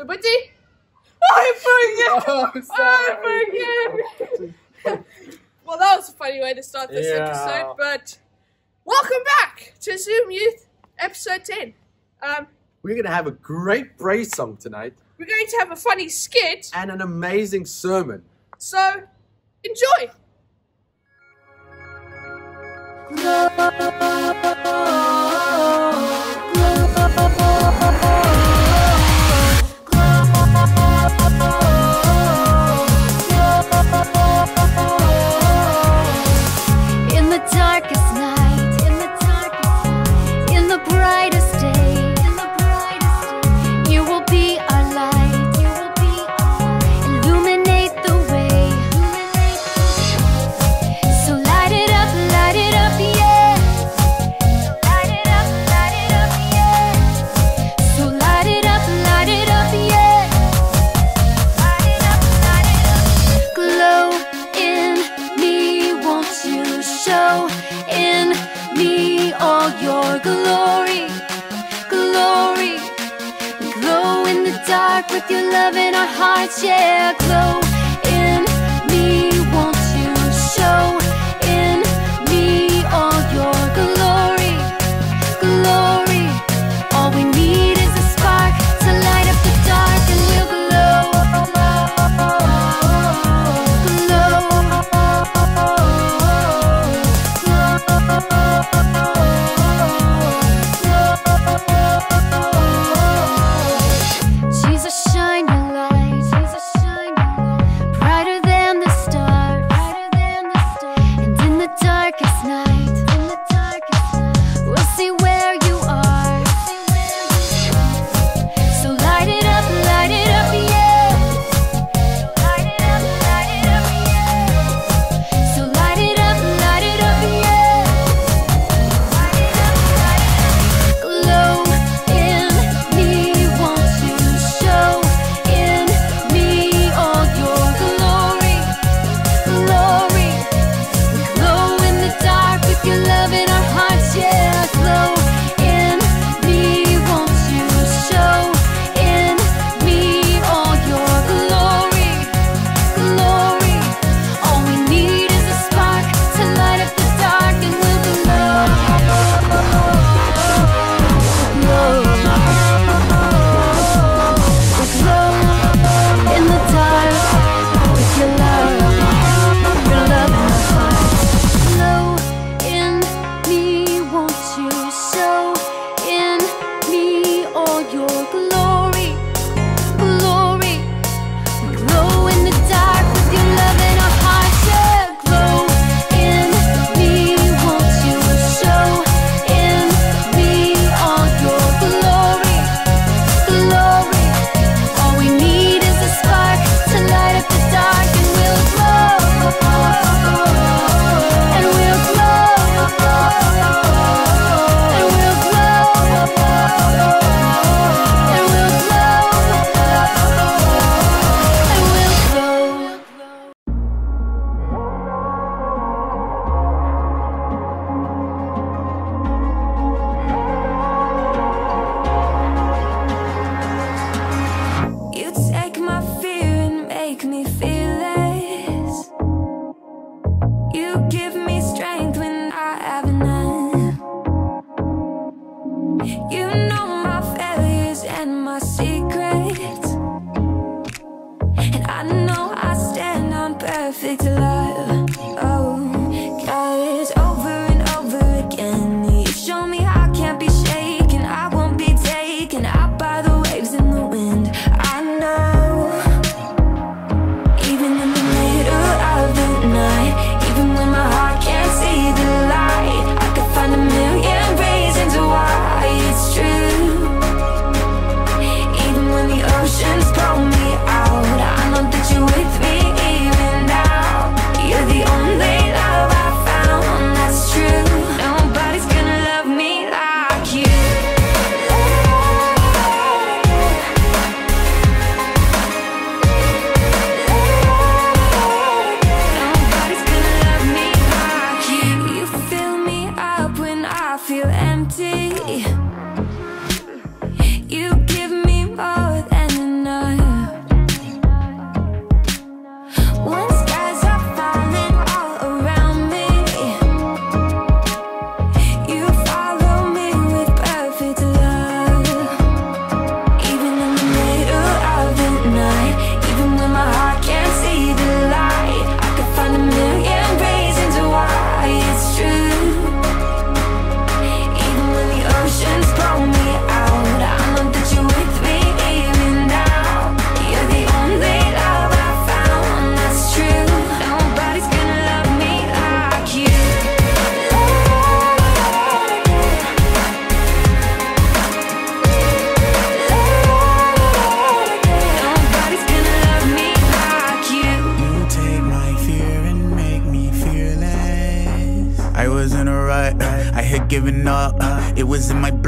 So, Buddy, I forgive! Oh, I forgive! well, that was a funny way to start this yeah. episode, but welcome back to Zoom Youth episode 10. Um, we're going to have a great praise song tonight. We're going to have a funny skit. And an amazing sermon. So, enjoy! with your love in our hearts, yeah, glow.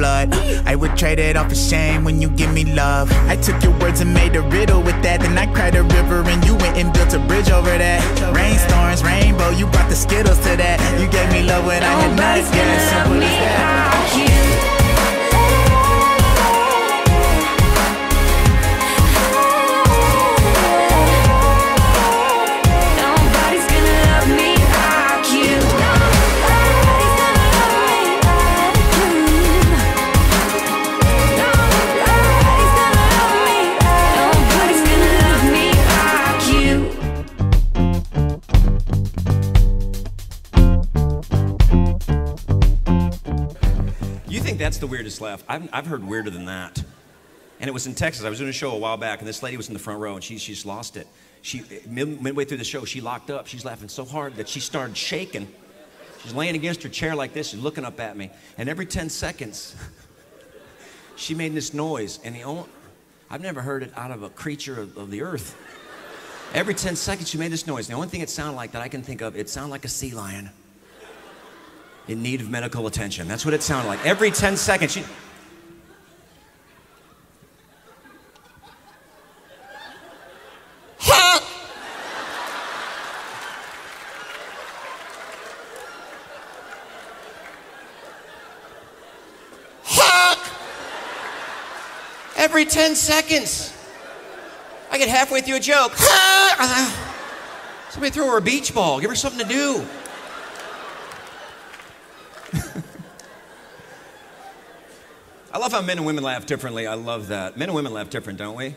Blood. I would trade it off for shame when you give me love. I took your words and made a riddle with that. Then I cried a river and you went and built a bridge over that. Rainstorms, rainbow, you brought the skittles to that. You gave me love when I had Nobody's nuts. Yeah, simple as that. That's laugh? I've, I've heard weirder than that. And it was in Texas. I was doing a show a while back, and this lady was in the front row, and she, she's lost it. She mid, midway through the show, she locked up. She's laughing so hard that she started shaking. She's laying against her chair like this. She's looking up at me, and every 10 seconds, she made this noise. And the only, I've never heard it out of a creature of, of the earth. Every 10 seconds, she made this noise. The only thing it sounded like that I can think of, it sounded like a sea lion in need of medical attention. That's what it sounded like. Every 10 seconds, she. Every 10 seconds. I get halfway through a joke. Somebody throw her a beach ball. Give her something to do. Love how men and women laugh differently. I love that. Men and women laugh different, don't we?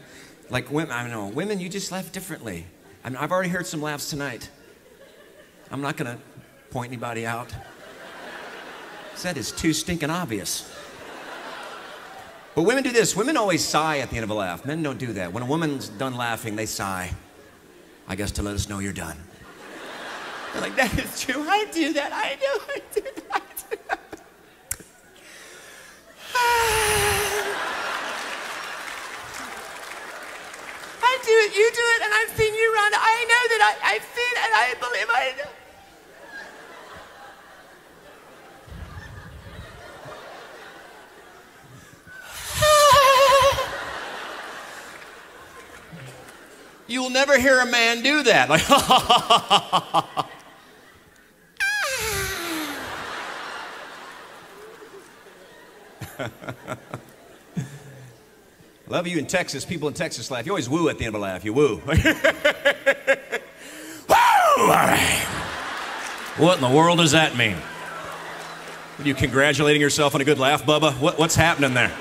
Like women, I know, women, you just laugh differently. I mean, I've already heard some laughs tonight. I'm not gonna point anybody out. That is too stinking obvious. But women do this. Women always sigh at the end of a laugh. Men don't do that. When a woman's done laughing, they sigh. I guess to let us know you're done. They're like, that is true. I do that. I do. I do that. I do it, you do it, and I've seen you run. I know that I, I've seen and I believe I know. You will never hear a man do that. Like, Love you in Texas. People in Texas laugh. You always woo at the end of a laugh. You woo. woo! What in the world does that mean? Are you congratulating yourself on a good laugh, Bubba? What, what's happening there?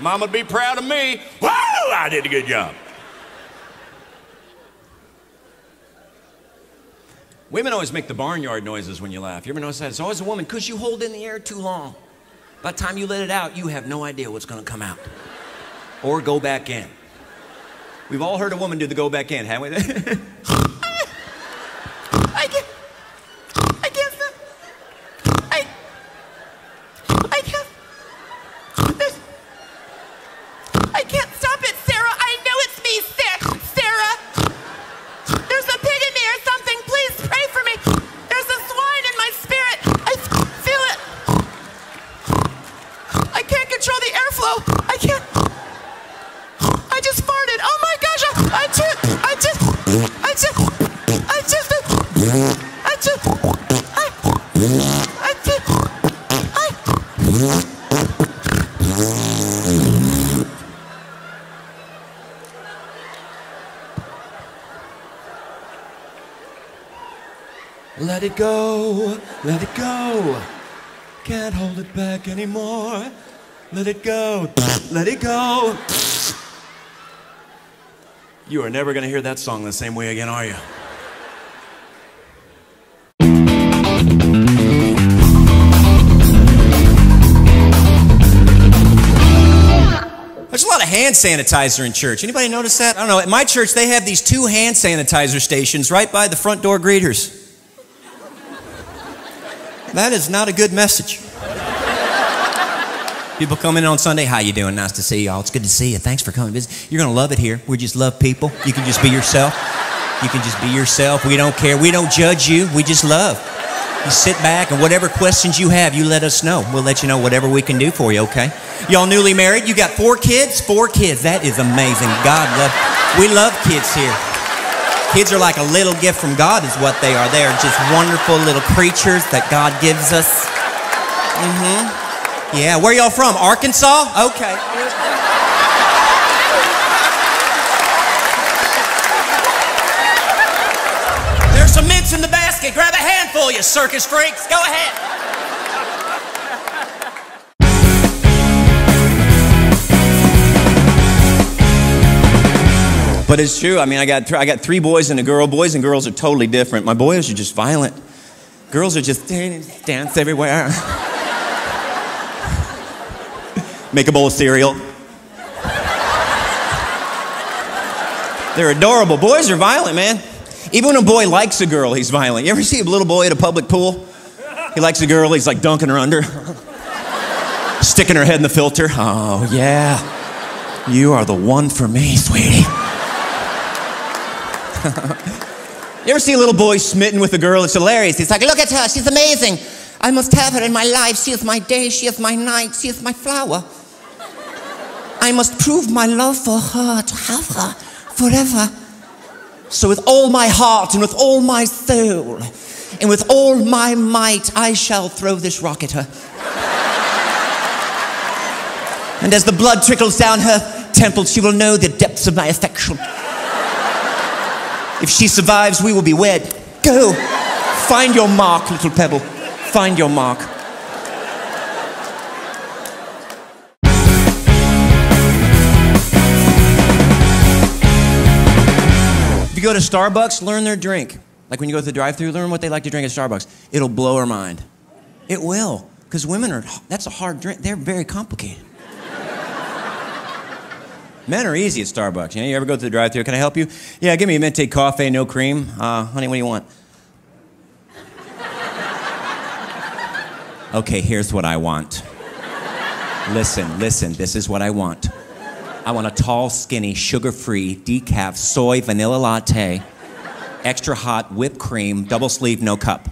Mama'd be proud of me. Woo! I did a good job. Women always make the barnyard noises when you laugh. You ever notice that? It's always a woman because you hold in the air too long. By the time you let it out, you have no idea what's going to come out or go back in. We've all heard a woman do the go back in, haven't we? let it go. Can't hold it back anymore. Let it go, let it go. You are never going to hear that song the same way again, are you? There's a lot of hand sanitizer in church. Anybody notice that? I don't know. At my church, they have these two hand sanitizer stations right by the front door greeters. That is not a good message. People come in on Sunday. How you doing? Nice to see y'all. It's good to see you. Thanks for coming. You're gonna love it here. We just love people. You can just be yourself. You can just be yourself. We don't care. We don't judge you. We just love. You sit back and whatever questions you have, you let us know. We'll let you know whatever we can do for you, okay? Y'all newly married, you got four kids? Four kids. That is amazing. God love we love kids here. Kids are like a little gift from God, is what they are. They are just wonderful little creatures that God gives us. Mm-hmm. Yeah, where y'all from? Arkansas? Okay. There's some mints in the basket. Grab a handful, you circus freaks. Go ahead. But it's true. I mean, I got, th- I got three boys and a girl. Boys and girls are totally different. My boys are just violent. Girls are just dance, dance everywhere. Make a bowl of cereal. They're adorable. Boys are violent, man. Even when a boy likes a girl, he's violent. You ever see a little boy at a public pool? He likes a girl, he's like dunking her under, sticking her head in the filter. Oh, yeah. You are the one for me, sweetie. you ever see a little boy smitten with a girl? It's hilarious. He's like, look at her, she's amazing. I must have her in my life. She is my day, she is my night, she is my flower. I must prove my love for her, to have her forever. So, with all my heart and with all my soul and with all my might, I shall throw this rock at her. And as the blood trickles down her temple, she will know the depths of my affection. If she survives, we will be wed. Go. Find your mark, little pebble. Find your mark. If you go to Starbucks, learn their drink. Like when you go to the drive thru learn what they like to drink at Starbucks. It'll blow her mind. It will. Because women are, that's a hard drink. They're very complicated. Men are easy at Starbucks. You know, you ever go to the drive-thru? Can I help you? Yeah, give me a minty coffee, no cream. Uh, honey, what do you want? Okay, here's what I want. Listen, listen, this is what I want. I want a tall, skinny, sugar-free, decaf, soy, vanilla latte, extra hot, whipped cream, double sleeve, no cup.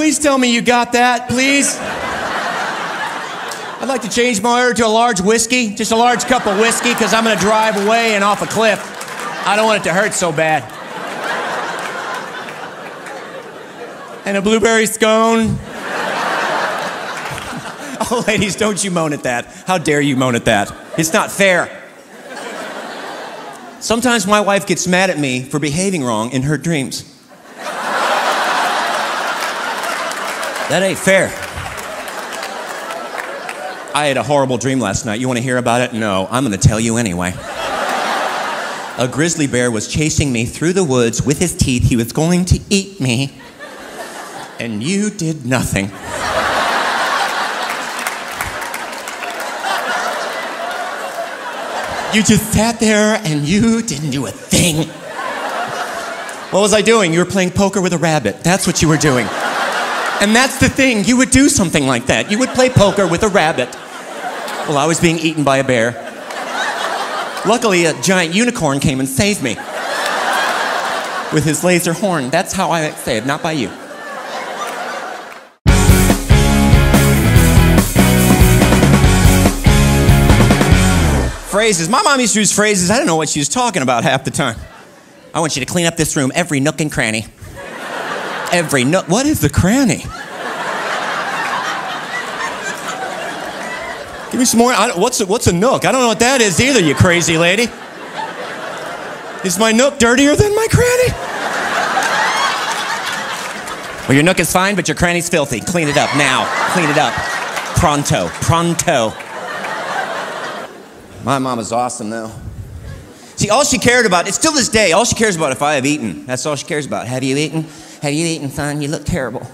Please tell me you got that, please. I'd like to change my order to a large whiskey, just a large cup of whiskey, because I'm going to drive away and off a cliff. I don't want it to hurt so bad. And a blueberry scone. Oh, ladies, don't you moan at that. How dare you moan at that? It's not fair. Sometimes my wife gets mad at me for behaving wrong in her dreams. That ain't fair. I had a horrible dream last night. You want to hear about it? No, I'm going to tell you anyway. A grizzly bear was chasing me through the woods with his teeth. He was going to eat me. And you did nothing. You just sat there and you didn't do a thing. What was I doing? You were playing poker with a rabbit. That's what you were doing. And that's the thing, you would do something like that. You would play poker with a rabbit while I was being eaten by a bear. Luckily, a giant unicorn came and saved me with his laser horn. That's how I saved, not by you. Phrases. My mom used to use phrases. I didn't know what she was talking about half the time. I want you to clean up this room, every nook and cranny. Every nook. What is the cranny? Give me some more. What's a, what's a nook? I don't know what that is either, you crazy lady. Is my nook dirtier than my cranny? Well, your nook is fine, but your cranny's filthy. Clean it up now. Clean it up. Pronto. Pronto. My mom is awesome, though. See, all she cared about, it's still this day, all she cares about if I have eaten. That's all she cares about. Have you eaten? Have you eaten, son? You look terrible.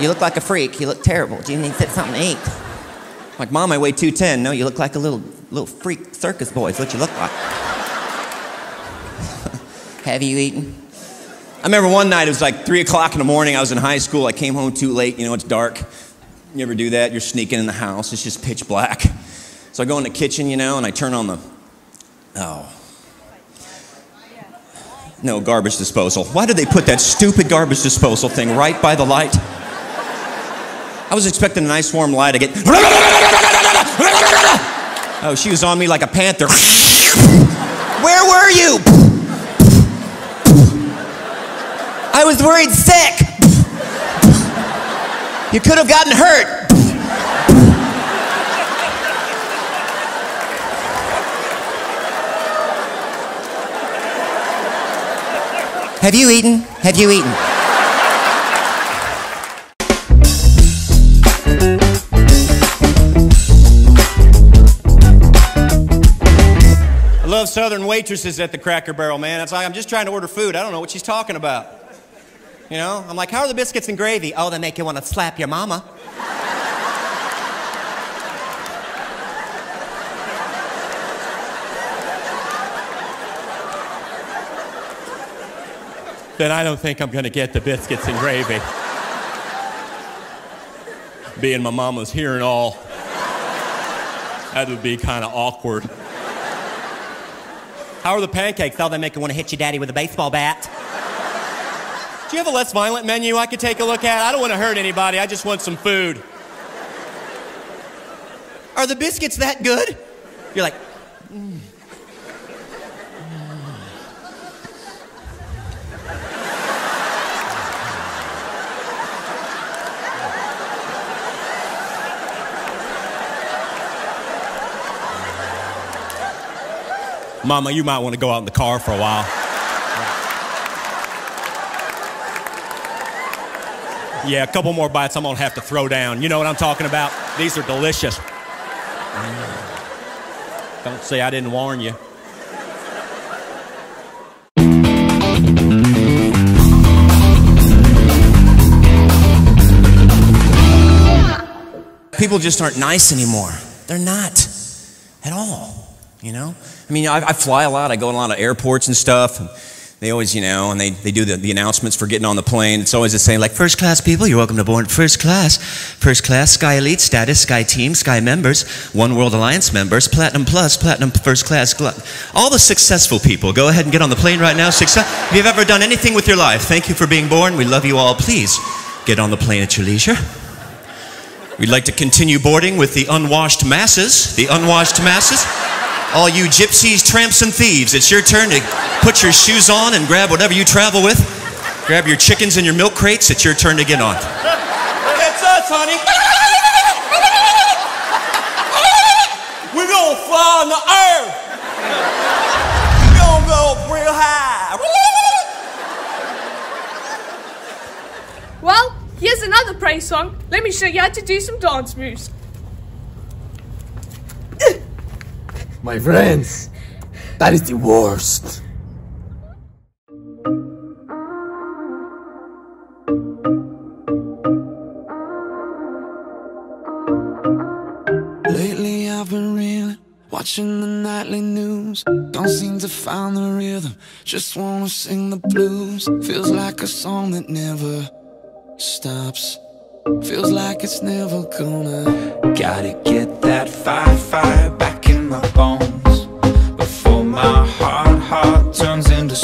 You look like a freak. You look terrible. Do you need to get something to eat? Like, Mom, I weigh 210. No, you look like a little, little freak circus boy. Is what you look like. have you eaten? I remember one night, it was like 3 o'clock in the morning. I was in high school. I came home too late. You know, it's dark. You ever do that? You're sneaking in the house, it's just pitch black. So I go in the kitchen, you know, and I turn on the. Oh. No, garbage disposal. Why did they put that stupid garbage disposal thing right by the light? I was expecting a nice warm light. I get. Oh, she was on me like a panther. Where were you? I was worried sick. You could have gotten hurt. Have you eaten? Have you eaten? I love southern waitresses at the Cracker Barrel, man. It's like I'm just trying to order food. I don't know what she's talking about. You know, I'm like, how are the biscuits and gravy? Oh, they make you want to slap your mama. Then I don't think I'm going to get the biscuits and gravy. Being my mama's here and all, that would be kind of awkward. How are the pancakes? Oh, they make you want to hit your daddy with a baseball bat. Do you have a less violent menu I could take a look at? I don't want to hurt anybody. I just want some food. Are the biscuits that good? You're like, "Mm." Mama, you might want to go out in the car for a while. Yeah, a couple more bites I'm gonna have to throw down. You know what I'm talking about? These are delicious. Don't say I didn't warn you. People just aren't nice anymore. They're not at all, you know? I mean, I, I fly a lot. I go to a lot of airports and stuff. And they always, you know, and they, they do the, the announcements for getting on the plane. It's always the same, like, first class people, you're welcome to board first class. First class, Sky Elite status, Sky Team, Sky members, One World Alliance members, Platinum Plus, Platinum First Class. All the successful people, go ahead and get on the plane right now. Success. If you've ever done anything with your life, thank you for being born. We love you all. Please get on the plane at your leisure. We'd like to continue boarding with the unwashed masses. The unwashed masses. All you gypsies, tramps, and thieves, it's your turn to put your shoes on and grab whatever you travel with. Grab your chickens and your milk crates. It's your turn to get on. That's us, honey. We're gonna fly in the air. We're gonna go up real high. Well, here's another praise song. Let me show you how to do some dance moves. My friends, that is the worst. Lately I've been reeling, watching the nightly news. Don't seem to find the rhythm, just wanna sing the blues. Feels like a song that never stops. Feels like it's never gonna. Gotta get that fire, fire back in my bones. Before my heart, heart turns into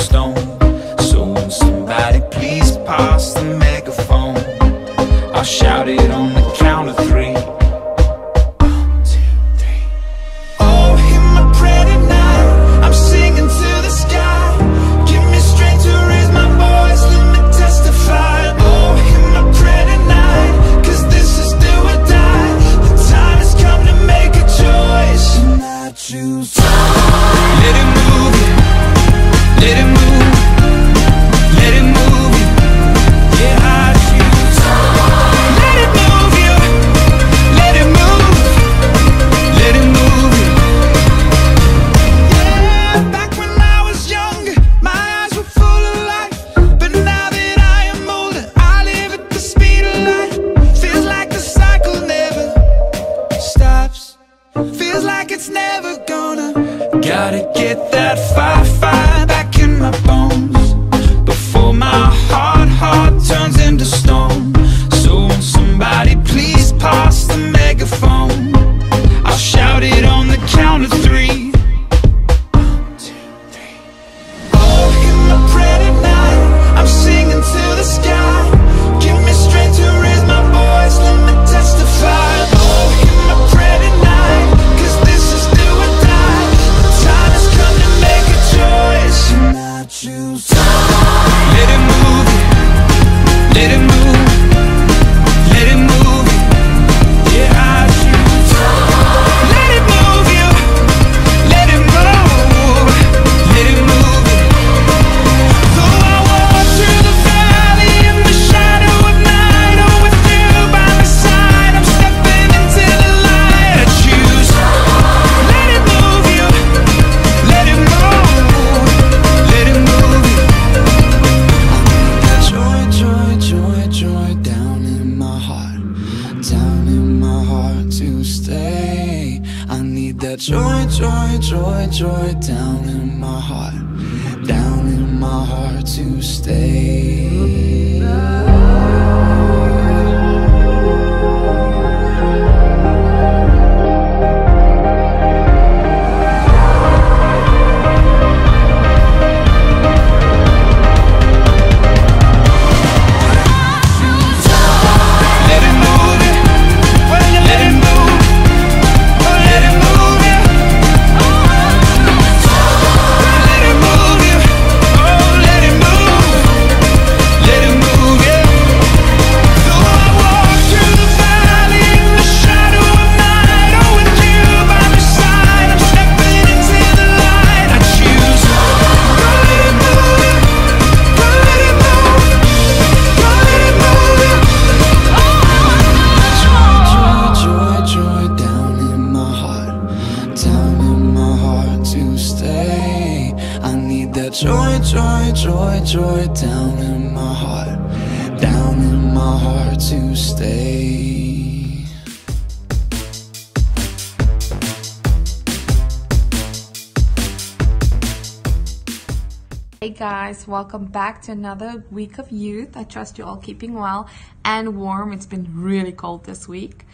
guys, welcome back to another week of youth. I trust you're all keeping well and warm. It's been really cold this week.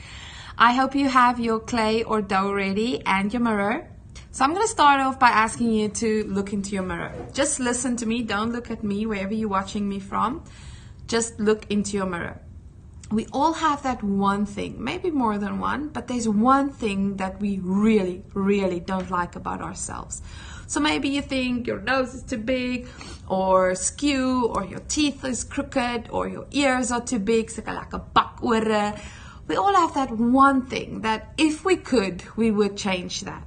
I hope you have your clay or dough ready and your mirror. So I'm going to start off by asking you to look into your mirror. Just listen to me. Don't look at me wherever you're watching me from. Just look into your mirror. We all have that one thing, maybe more than one, but there's one thing that we really, really don't like about ourselves. So maybe you think your nose is too big, or skew, or your teeth is crooked, or your ears are too big, like a bakore. We all have that one thing that if we could, we would change that.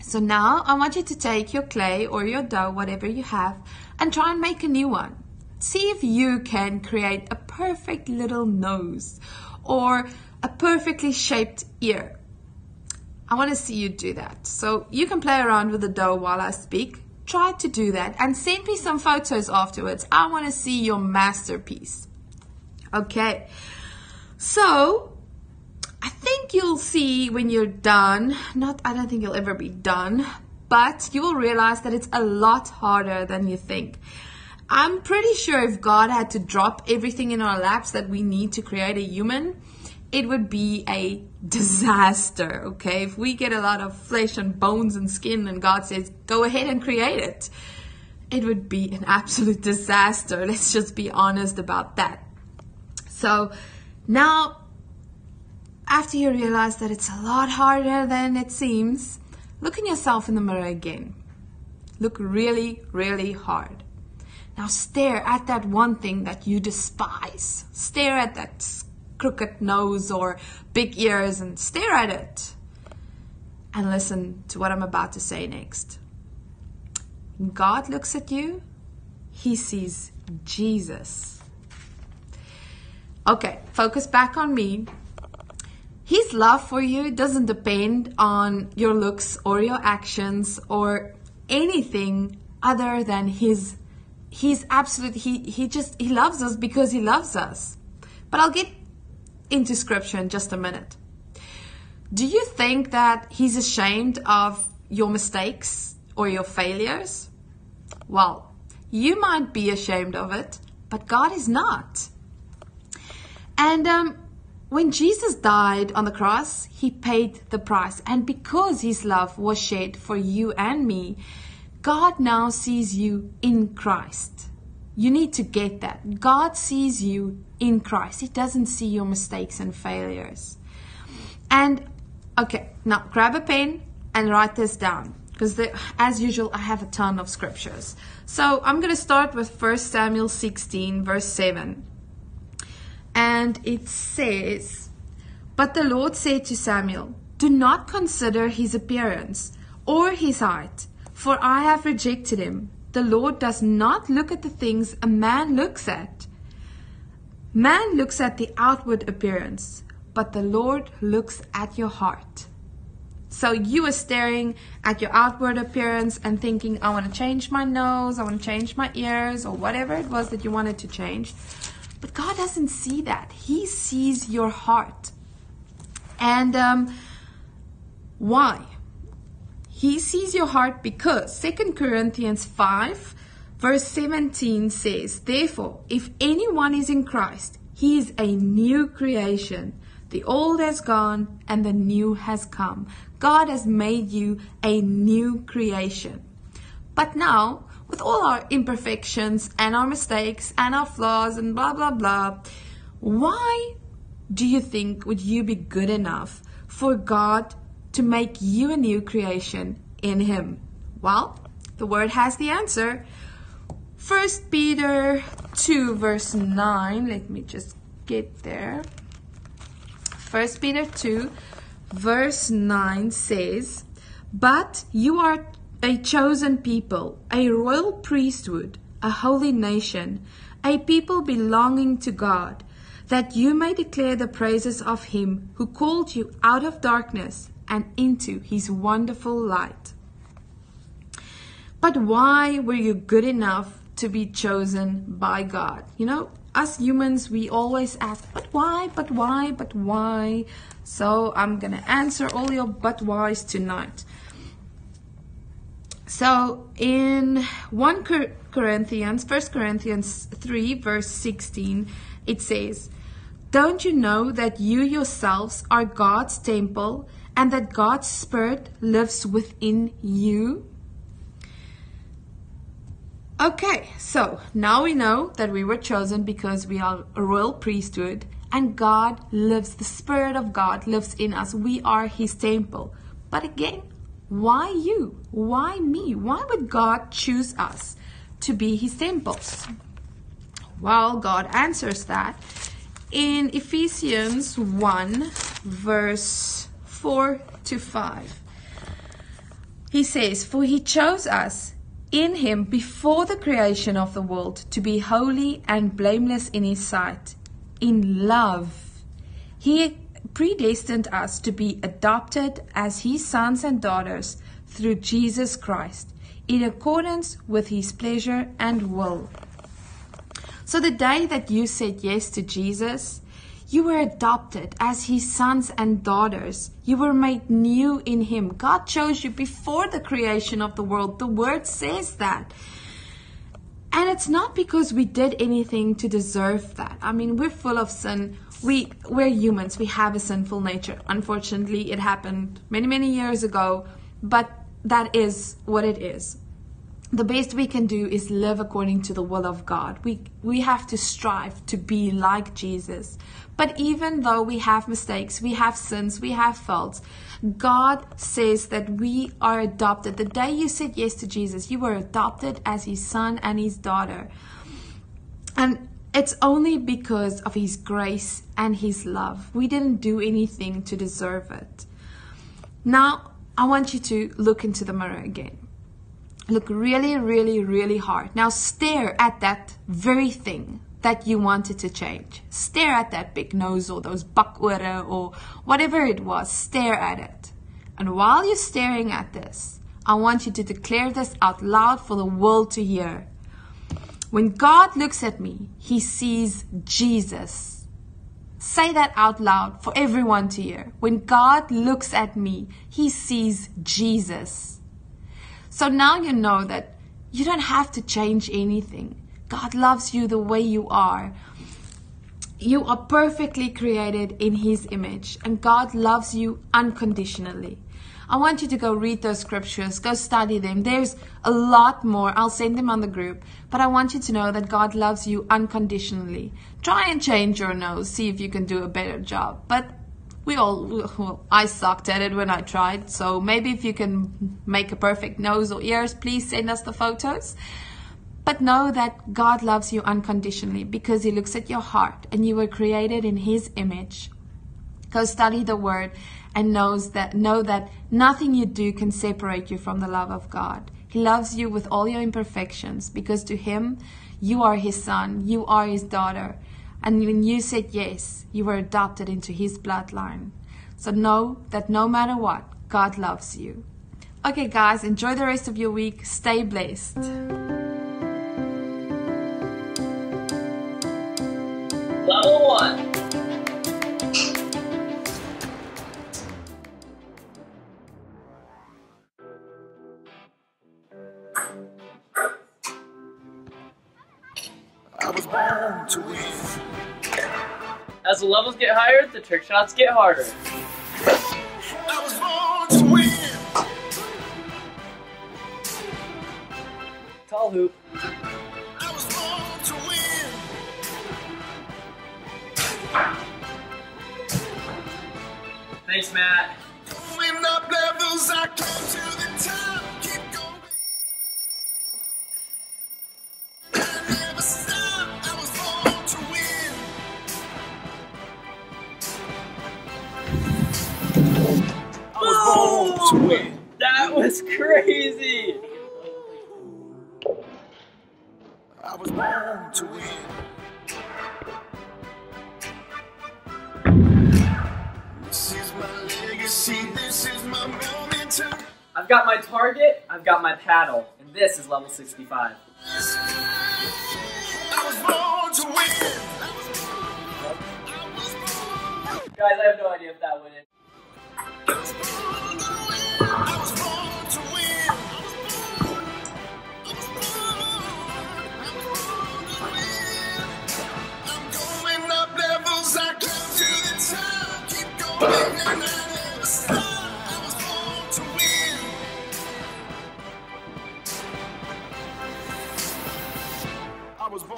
So now I want you to take your clay or your dough, whatever you have, and try and make a new one. See if you can create a perfect little nose or a perfectly shaped ear. I want to see you do that. So you can play around with the dough while I speak. Try to do that and send me some photos afterwards. I want to see your masterpiece. Okay. So I think you'll see when you're done, not, I don't think you'll ever be done, but you will realize that it's a lot harder than you think. I'm pretty sure if God had to drop everything in our laps that we need to create a human, it would be a disaster, okay? If we get a lot of flesh and bones and skin and God says, go ahead and create it, it would be an absolute disaster. Let's just be honest about that. So now after you realize that it's a lot harder than it seems, look in yourself in the mirror again. Look really, really hard. Now stare at that one thing that you despise. Stare at that crooked nose or big ears and stare at it. And listen to what I'm about to say next. God looks at you, he sees Jesus. Okay, focus back on me. His love for you doesn't depend on your looks or your actions or anything other than his he's absolute he he just he loves us because he loves us. But I'll get into scripture in just a minute. Do you think that he's ashamed of your mistakes or your failures? Well, you might be ashamed of it, but God is not. And um, when Jesus died on the cross, he paid the price. And because his love was shed for you and me, God now sees you in Christ. You need to get that. God sees you in Christ. He doesn't see your mistakes and failures. And okay, now grab a pen and write this down because as usual I have a ton of scriptures. So I'm going to start with 1 Samuel 16 verse 7. And it says, But the Lord said to Samuel, Do not consider his appearance or his height, for I have rejected him. The Lord does not look at the things a man looks at. Man looks at the outward appearance, but the Lord looks at your heart. So you are staring at your outward appearance and thinking, I want to change my nose, I want to change my ears, or whatever it was that you wanted to change. But God doesn't see that. He sees your heart. And um, Why? He sees your heart because 2 Corinthians 5, verse 17 says, Therefore, if anyone is in Christ, he is a new creation. The old has gone and the new has come. God has made you a new creation. But now, with all our imperfections and our mistakes and our flaws and blah blah blah, why do you think would you be good enough for God to make you a new creation in him? Well, the word has the answer. First Peter 2 verse 9, let me just get there. First Peter 2 verse 9 says, But you are a chosen people, a royal priesthood, a holy nation, a people belonging to God, that you may declare the praises of him who called you out of darkness and into his wonderful light. But why were you good enough to be chosen by God? You know, us humans, we always ask, but why, but why, but why? So I'm going to answer all your but whys tonight. So in 1 Corinthians, 1 Corinthians 3, verse 16, it says, Don't you know that you yourselves are God's temple and that God's Spirit lives within you? Okay, so now we know that we were chosen because we are a royal priesthood and God lives, the Spirit of God lives in us. We are His temple. But again, why you? Why me? Why would God choose us to be His temples? Well, God answers that in Ephesians 1, verse 4 to 5. He says, For He chose us in him before the creation of the world to be holy and blameless in his sight. In love, he predestined us to be adopted as his sons and daughters through Jesus Christ, in accordance with his pleasure and will. So the day that you said yes to Jesus, you were adopted as his sons and daughters. You were made new in him. God chose you before the creation of the world. The word says that. And it's not because we did anything to deserve that. I mean, we're full of sin. We we're humans. We have a sinful nature. Unfortunately, it happened many, many years ago, but that is what it is the best we can do is live according to the will of God. We we have to strive to be like Jesus. But even though we have mistakes, we have sins, we have faults, God says that we are adopted. The day you said yes to Jesus, you were adopted as his son and his daughter. And it's only because of his grace and his love. We didn't do anything to deserve it. Now, I want you to look into the mirror again look really, really, really hard. Now stare at that very thing that you wanted to change. Stare at that big nose or those bakore or whatever it was. Stare at it. And while you're staring at this, I want you to declare this out loud for the world to hear. When God looks at me, he sees Jesus. Say that out loud for everyone to hear. When God looks at me, he sees Jesus. So now you know that you don't have to change anything. God loves you the way you are. You are perfectly created in His image, and God loves you unconditionally. I want you to go read those scriptures, go study them. There's a lot more. I'll send them on the group. But I want you to know that God loves you unconditionally. Try and change your nose, see if you can do a better job. But we all well, i sucked at it when i tried so maybe if you can make a perfect nose or ears please send us the photos. But know that god loves you unconditionally because he looks at your heart and you were created in his image. Go study the word and knows that know that nothing you do can separate you from the love of god. He loves you with all your imperfections because to him you are his son you are his daughter and when you said yes, you were adopted into his bloodline. So know that no matter what, God loves you. Okay, guys, enjoy the rest of your week. Stay blessed. Level one. I was born to win. As the levels get higher, the trick shots get harder. I was born to win. Tall hoop. I was born to win. Thanks, Matt. Crazy. I was born to win. This is my legacy. This is my moment to I've got my target, I've got my paddle, and this is level 65. I was born to win. Guys, I have no idea if that went in.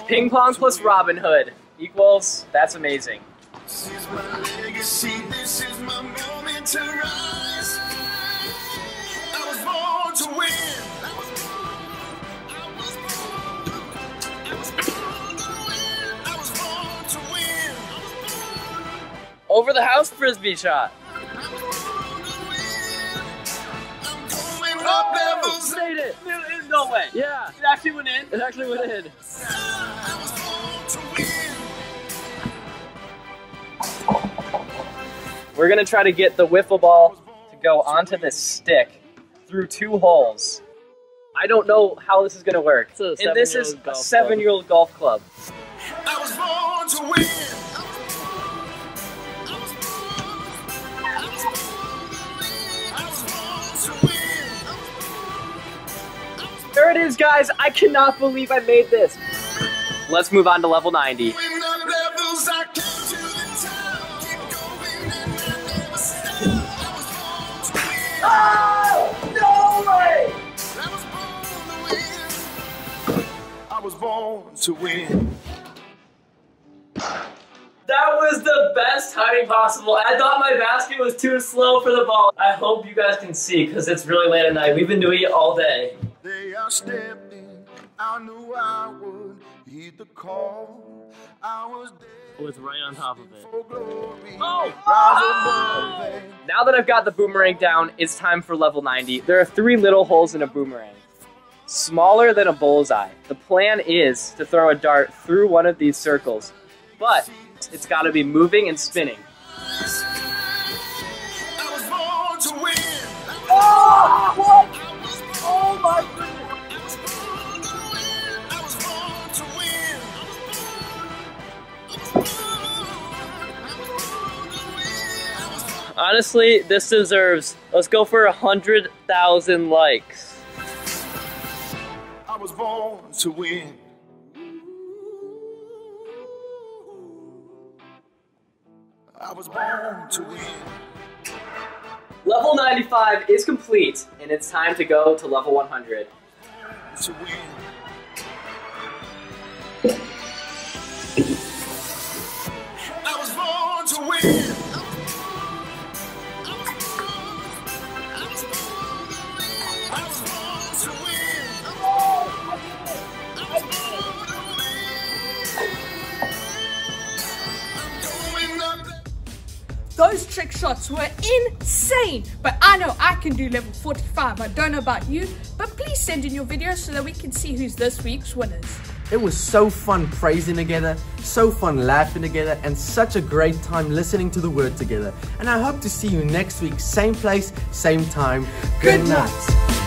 Ping pong plus Robin Hood equals, that's amazing. Over the house frisbee shot. Oh, Going up. Made it. No, no way. Yeah. It actually went in. It actually went in. I was born to win. We're gonna try to get the wiffle ball to go onto this stick through two holes. I don't know how this is gonna work. and this is a seven-year-old golf club. I was born to win. It is, guys. I cannot believe I made this. Let's move on to level 90. Going up levels, I come to the top. Keep going and I never stop. I was born to win. no way! I was born to win. I was born to win. That was the best hiding possible. I thought my basket was too slow for the ball. I hope you guys can see because it's really late at night. We've been doing it all day. They are stepped in. I knew I would heed the call. I was there Oh, it's right on top of it. for glory. Oh! Rise above oh! it. Now that I've got the boomerang down, it's time for level 90. There are three little holes in a boomerang. Smaller than a bullseye. The plan is to throw a dart through one of these circles, but it's got to be moving and spinning. I was born to win. Oh, what? Oh Honestly, this deserves. Let's go for a hundred thousand likes. I was born to win. I was born to win. Level 95 is complete, and it's time to go to level 100. To win. I was born to win. Those trick shots were insane, but I know I can do level 45. I don't know about you, but please send in your videos so that we can see who's this week's winners. It was so fun praising together, so fun laughing together, and such a great time listening to the word together. And I hope to see you next week, same place, same time. Good night.